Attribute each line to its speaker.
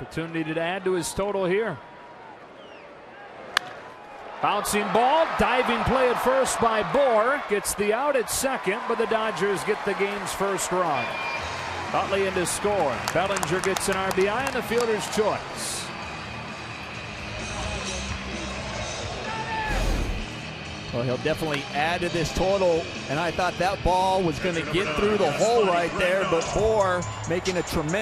Speaker 1: Opportunity to add to his total here. Bouncing ball, diving play at first by Bour. Gets the out at second, but the Dodgers get the game's first run. Utley into score. Bellinger gets an RBI and the fielder's choice.
Speaker 2: Well, he'll definitely add to this total, and I thought that ball was going to get through the hole right there, but Bour making a tremendous